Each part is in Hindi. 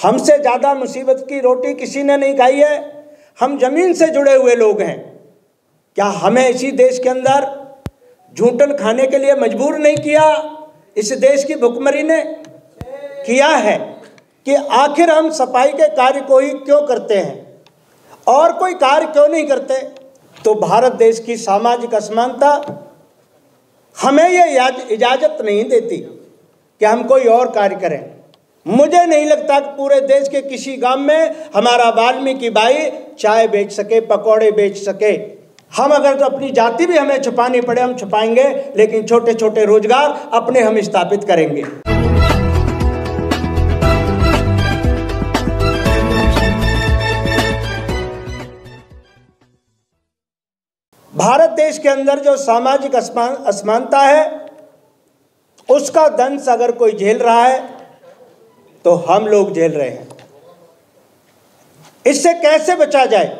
हमसे ज़्यादा मुसीबत की रोटी किसी ने नहीं खाई है। हम ज़मीन से जुड़े हुए लोग हैं। क्या हमें इसी देश के अंदर झूठन खाने के लिए मजबूर नहीं किया? इस देश की भुखमरी ने किया है कि आखिर हम सफ़ाई के कार्य को ही क्यों करते हैं? और कोई कार्य क्यों नहीं करते? तो भारत देश की सामाजिक असमानता हमें यह इजाज़त नहीं देती कि हम कोई और कार्य करें। मुझे नहीं लगता कि पूरे देश के किसी गाँव में हमारा वाल्मीकि भाई चाय बेच सके, पकौड़े बेच सके। हम अगर तो अपनी जाति भी हमें छुपानी पड़े, हम छुपाएँगे, लेकिन छोटे छोटे रोज़गार अपने हम स्थापित करेंगे। भारत देश के अंदर जो सामाजिक असमानता है, उसका दंश अगर कोई झेल रहा है तो हम लोग झेल रहे हैं। इससे कैसे बचा जाए?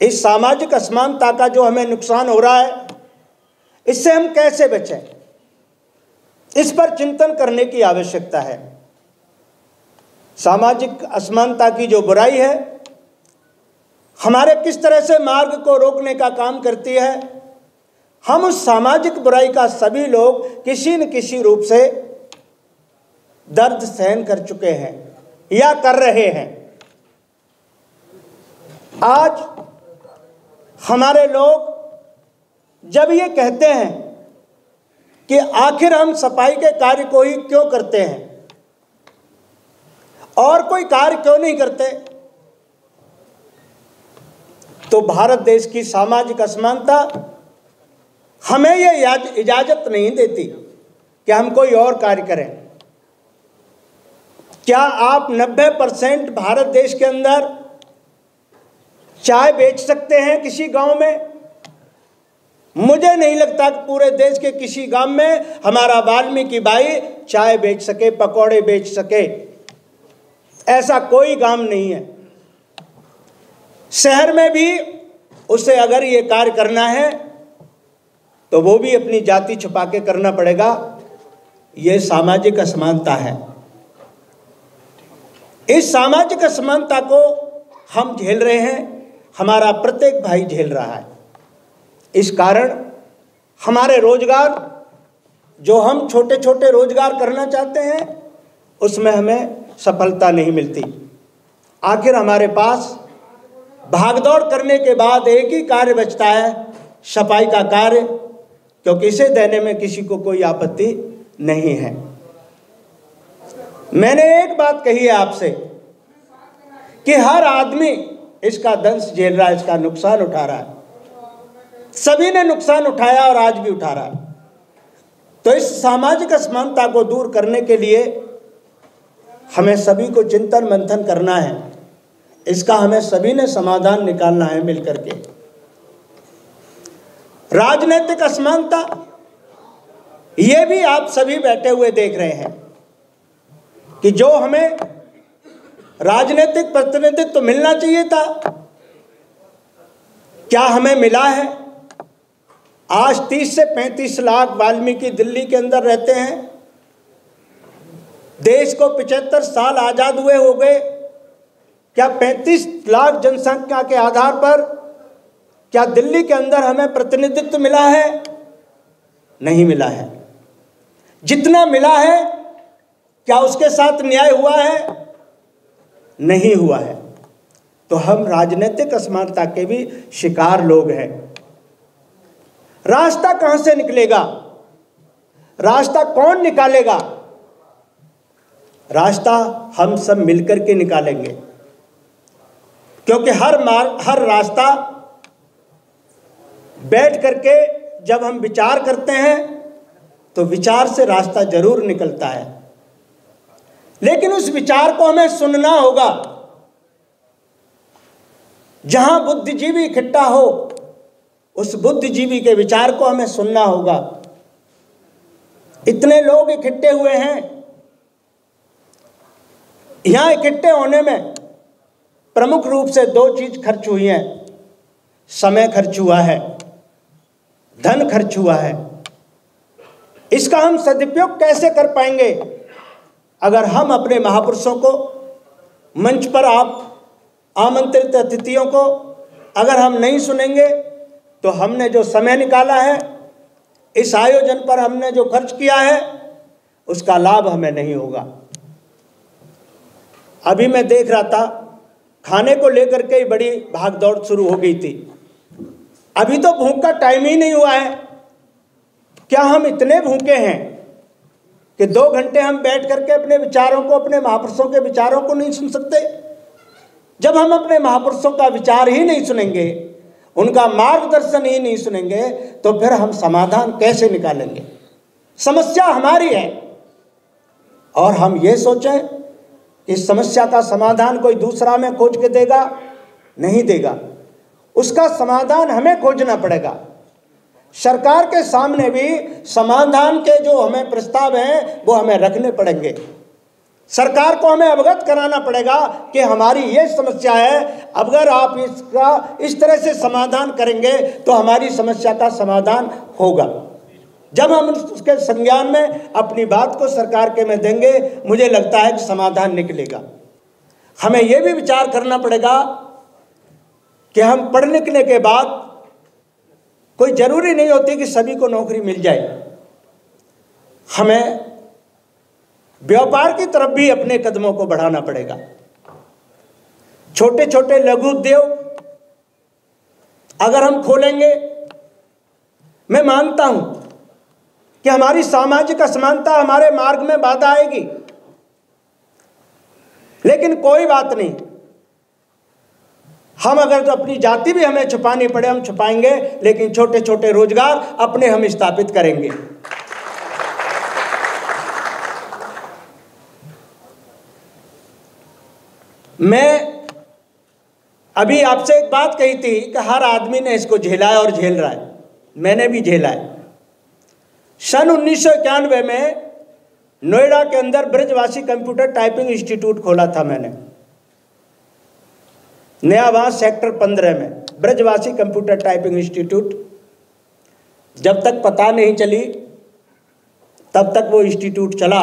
इस सामाजिक असमानता का जो हमें नुकसान हो रहा है, इससे हम कैसे बचें? इस पर चिंतन करने की आवश्यकता है। सामाजिक असमानता की जो बुराई है, हमारे किस तरह से मार्ग को रोकने का काम करती है, हम उस सामाजिक बुराई का सभी लोग किसी न किसी रूप से दर्द सहन कर चुके हैं या कर रहे हैं। आज हमारे लोग जब ये कहते हैं कि आखिर हम सफ़ाई के कार्य को ही क्यों करते हैं, और कोई कार्य क्यों नहीं करते तो भारत देश की सामाजिक असमानता हमें यह इजाज़त नहीं देती कि हम कोई और कार्य करें। क्या आप 90 परसेंट भारत देश के अंदर चाय बेच सकते हैं किसी गाँव में? मुझे नहीं लगता कि पूरे देश के किसी गाँव में हमारा वाल्मीकि भाई चाय बेच सके, पकौड़े बेच सके। ऐसा कोई गाँव नहीं है। शहर में भी उसे अगर ये कार्य करना है तो वो भी अपनी जाति छुपा के करना पड़ेगा। ये सामाजिक असमानता है। इस सामाजिक असमानता को हम झेल रहे हैं, हमारा प्रत्येक भाई झेल रहा है। इस कारण हमारे रोज़गार, जो हम छोटे छोटे रोज़गार करना चाहते हैं, उसमें हमें सफलता नहीं मिलती। आखिर हमारे पास भागदौड़ करने के बाद एक ही कार्य बचता है, सफ़ाई का कार्य, क्योंकि इसे देने में किसी को कोई आपत्ति नहीं है। मैंने एक बात कही है आपसे कि हर आदमी इसका दंश झेल रहा है इसका नुकसान उठा रहा है। सभी ने नुकसान उठाया और आज भी उठा रहा है। तो इस सामाजिक असमानता को दूर करने के लिए हमें सभी को चिंतन मंथन करना है। इसका हमें सभी ने समाधान निकालना है मिलकर के। राजनीतिक असमानता, ये भी आप सभी बैठे हुए देख रहे हैं। कि जो हमें राजनीतिक प्रतिनिधित्व तो मिलना चाहिए था, क्या हमें मिला है? आज 30 से 35 लाख वाल्मीकि दिल्ली के अंदर रहते हैं। देश को पिचहत्तर साल आज़ाद हुए हो गए। क्या 35 लाख जनसंख्या के आधार पर क्या दिल्ली के अंदर हमें प्रतिनिधित्व मिला है? नहीं मिला है। जितना मिला है क्या उसके साथ न्याय हुआ है? नहीं हुआ है। तो हम राजनीतिक असमानता के भी शिकार लोग हैं। रास्ता कहाँ से निकलेगा? रास्ता कौन निकालेगा? रास्ता हम सब मिलकर के निकालेंगे। क्योंकि हर मार, हर रास्ता बैठ करके जब हम विचार करते हैं तो विचार से रास्ता ज़रूर निकलता है। लेकिन उस विचार को हमें सुनना होगा। जहाँ बुद्धिजीवी इकट्ठा हो, उस बुद्धिजीवी के विचार को हमें सुनना होगा। इतने लोग इकट्ठे हुए हैं। यहाँ इकट्ठे होने में प्रमुख रूप से दो चीज़ खर्च हुई हैं। समय खर्च हुआ है, धन खर्च हुआ है। इसका हम सदुपयोग कैसे कर पाएँगे? अगर हम अपने महापुरुषों को मंच पर आप आमंत्रित अतिथियों को अगर हम नहीं सुनेंगे तो हमने जो समय निकाला है, इस आयोजन पर हमने जो खर्च किया है, उसका लाभ हमें नहीं होगा। अभी मैं देख रहा था, खाने को लेकर के बड़ी भागदौड़ शुरू हो गई थी। अभी तो भूख का टाइम ही नहीं हुआ है। क्या हम इतने भूखे हैं? कि दो घंटे हम बैठ करके अपने विचारों को, अपने महापुरुषों के विचारों को नहीं सुन सकते। जब हम अपने महापुरुषों का विचार ही नहीं सुनेंगे, उनका मार्गदर्शन ही नहीं सुनेंगे तो फिर हम समाधान कैसे निकालेंगे? समस्या हमारी है। और हम ये सोचें कि समस्या का समाधान कोई दूसरा हमें खोज के देगा? नहीं देगा। उसका समाधान हमें खोजना पड़ेगा। सरकार के सामने भी समाधान के जो हमें प्रस्ताव हैं, वो हमें रखने पड़ेंगे। सरकार को हमें अवगत कराना पड़ेगा कि हमारी ये समस्या है, अगर आप इसका, इस तरह से समाधान करेंगे तो हमारी समस्या का समाधान होगा। जब हम उसके संज्ञान में अपनी बात को सरकार के में देंगे, मुझे लगता है कि समाधान निकलेगा। हमें यह भी विचार करना पड़ेगा कि हम पढ़ लिखने के बाद कोई ज़रूरी नहीं होती कि सभी को नौकरी मिल जाए। हमें व्यापार की तरफ़ भी अपने कदमों को बढ़ाना पड़ेगा। छोटे छोटे लघु उद्योग अगर हम खोलेंगे, मैं मानता हूँ कि हमारी सामाजिक असमानता हमारे मार्ग में बाधा आएगी। लेकिन कोई बात नहीं हम अगर तो अपनी जाति भी हमें छुपानी पड़े, हम छुपाएँगे, लेकिन छोटे छोटे रोज़गार अपने हम स्थापित करेंगे। मैं अभी आपसे एक बात कही थी कि हर आदमी ने इसको झेला है और झेल रहा है। मैंने भी झेला है। सन उन्नीस सौ इक्यानवे में नोएडा के अंदर ब्रजवासी कंप्यूटर टाइपिंग इंस्टीट्यूट खोला था मैंने। नयावास सेक्टर पंद्रह में, ब्रजवासी कंप्यूटर टाइपिंग इंस्टीट्यूट। जब तक पता नहीं चली, तब तक वो इंस्टीट्यूट चला।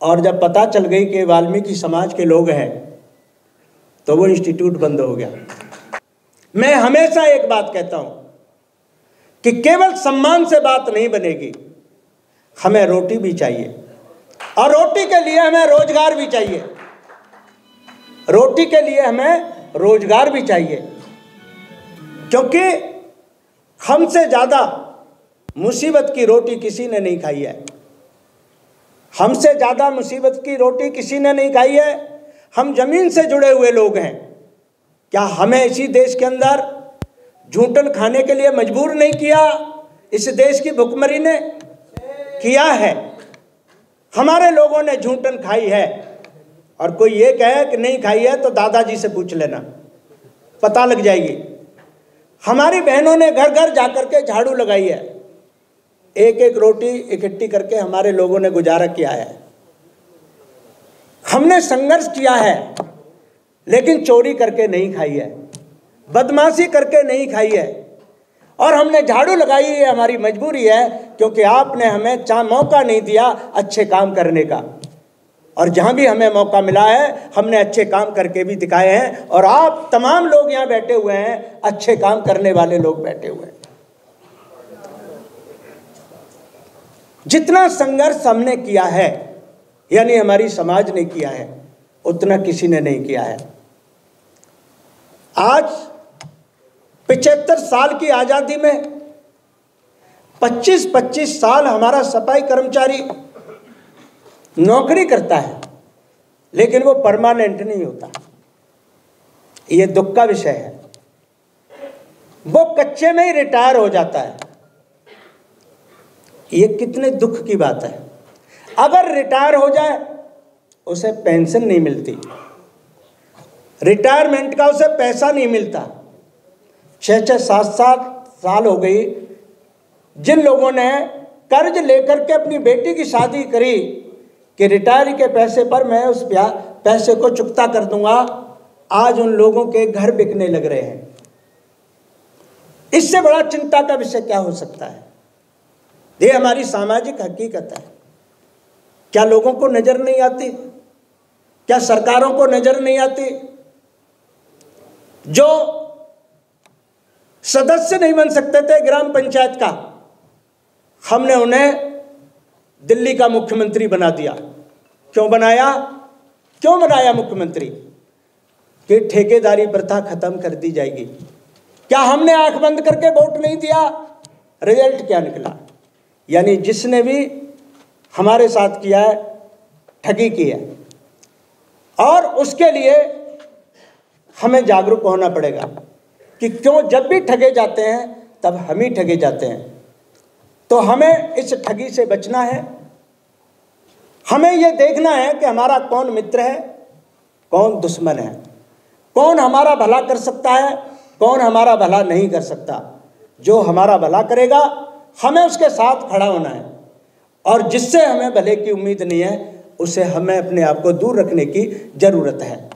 और जब पता चल गई कि वाल्मीकि समाज के लोग हैं तो वो इंस्टीट्यूट बंद हो गया। मैं हमेशा एक बात कहता हूँ कि केवल सम्मान से बात नहीं बनेगी, हमें रोटी भी चाहिए। और रोटी के लिए हमें रोज़गार भी चाहिए। रोटी के लिए हमें रोज़गार भी चाहिए। क्योंकि हमसे ज़्यादा मुसीबत की रोटी किसी ने नहीं खाई है। हमसे ज़्यादा मुसीबत की रोटी किसी ने नहीं खाई है। हम ज़मीन से जुड़े हुए लोग हैं। क्या हमें इसी देश के अंदर झूठन खाने के लिए मजबूर नहीं किया? इस देश की भुखमरी ने किया है। हमारे लोगों ने झूठन खाई है। और कोई ये कहे कि नहीं खाई है तो दादाजी से पूछ लेना। पता लग जाएगी। हमारी बहनों ने घर घर जाकर के झाड़ू लगाई है। एक एक रोटी इकट्ठी करके हमारे लोगों ने गुजारा किया है। हमने संघर्ष किया है, लेकिन चोरी करके नहीं खाई है, बदमाशी करके नहीं खाई है। और हमने झाड़ू लगाई है, हमारी मजबूरी है, क्योंकि आपने हमें चा मौका नहीं दिया अच्छे काम करने का। और जहाँ भी हमें मौका मिला है, हमने अच्छे काम करके भी दिखाए हैं और आप तमाम लोग यहाँ बैठे हुए हैं, अच्छे काम करने वाले लोग बैठे हुए हैं। जितना संघर्ष हमने किया है, यानी हमारी समाज ने किया है, उतना किसी ने नहीं किया है। आज पिचहत्तर साल की आज़ादी में 25-25 साल हमारा सफ़ाई कर्मचारी नौकरी करता है, लेकिन वो परमानेंट नहीं होता। ये दुख का विषय है। वो कच्चे में ही रिटायर हो जाता है। ये कितने दुख की बात है। अगर रिटायर हो जाए, उसे पेंशन नहीं मिलती। रिटायरमेंट का उसे पैसा नहीं मिलता। छः छः सात सात साल हो गई। जिन लोगों ने कर्ज लेकर के अपनी बेटी की शादी करी कि रिटायरी के पैसे पर मैं उस पैसे को चुकता कर दूँगा। आज उन लोगों के घर बिकने लग रहे हैं। इससे बड़ा चिंता का विषय क्या हो सकता है? ये हमारी सामाजिक हकीकत है। क्या लोगों को नज़र नहीं आती? क्या सरकारों को नज़र नहीं आती? जो सदस्य नहीं बन सकते थे ग्राम पंचायत का, हमने उन्हें दिल्ली का मुख्यमंत्री बना दिया। क्यों बनाया? क्यों बनाया मुख्यमंत्री? कि ठेकेदारी प्रथा खत्म कर दी जाएगी। क्या हमने आँख बंद करके वोट नहीं दिया? रिज़ल्ट क्या निकला? यानी जिसने भी हमारे साथ किया है, ठगी की है। और उसके लिए हमें जागरूक होना पड़ेगा कि क्यों जब भी ठगे जाते हैं, तब हम ही ठगे जाते हैं। तो हमें इस ठगी से बचना है। हमें यह देखना है कि हमारा कौन मित्र है, कौन दुश्मन है। कौन हमारा भला कर सकता है, कौन हमारा भला नहीं कर सकता। जो हमारा भला करेगा, हमें उसके साथ खड़ा होना है। और जिससे हमें भले की उम्मीद नहीं है, उसे हमें अपने आप को दूर रखने की ज़रूरत है।